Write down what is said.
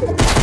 you